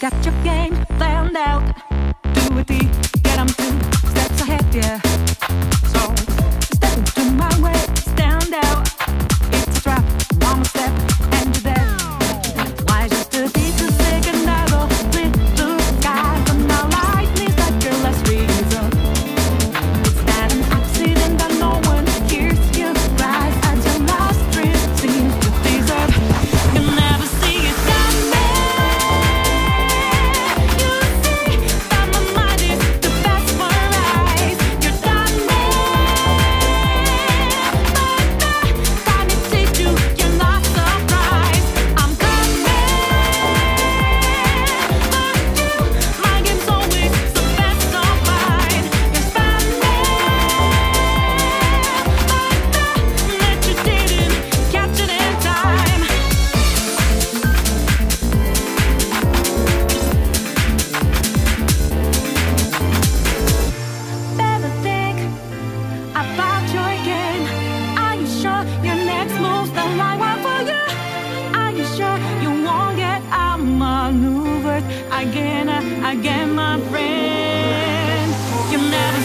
got your game. birth again, again, my friend. You never